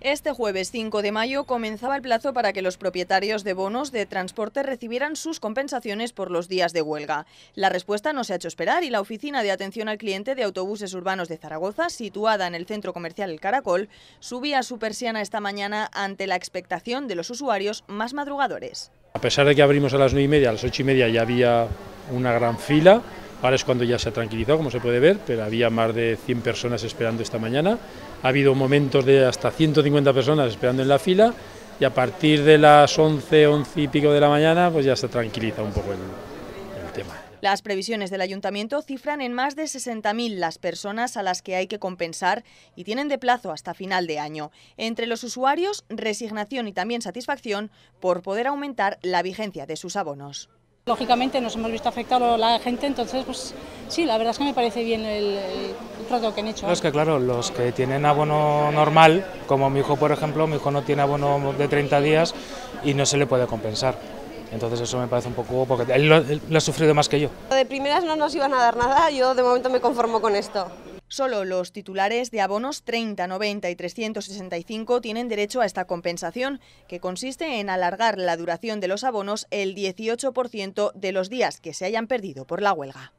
Este jueves 5 de mayo comenzaba el plazo para que los propietarios de bonos de transporte recibieran sus compensaciones por los días de huelga. La respuesta no se ha hecho esperar y la Oficina de Atención al Cliente de Autobuses Urbanos de Zaragoza, situada en el centro comercial El Caracol, subía su persiana esta mañana ante la expectación de los usuarios más madrugadores. A pesar de que abrimos a las 9 y media, a las 8 y media ya había una gran fila, Ahora es cuando ya se ha tranquilizado, como se puede ver, pero había más de 100 personas esperando esta mañana. Ha habido momentos de hasta 150 personas esperando en la fila y a partir de las 11, 11 y pico de la mañana pues ya se tranquiliza un poco el, tema. Las previsiones del ayuntamiento cifran en más de 60.000 las personas a las que hay que compensar y tienen de plazo hasta final de año. Entre los usuarios, resignación y también satisfacción por poder aumentar la vigencia de sus abonos. Lógicamente nos hemos visto afectados la gente, entonces pues sí, la verdad es que me parece bien el, el que han hecho. Es que claro, los que tienen abono normal, como mi hijo por ejemplo, mi hijo no tiene abono de 30 días y no se le puede compensar. Entonces eso me parece un poco, porque él lo, él lo ha sufrido más que yo. De primeras no nos iban a dar nada, yo de momento me conformo con esto. Solo los titulares de abonos 30, 90 y 365 tienen derecho a esta compensación, que consiste en alargar la duración de los abonos el 18% de los días que se hayan perdido por la huelga.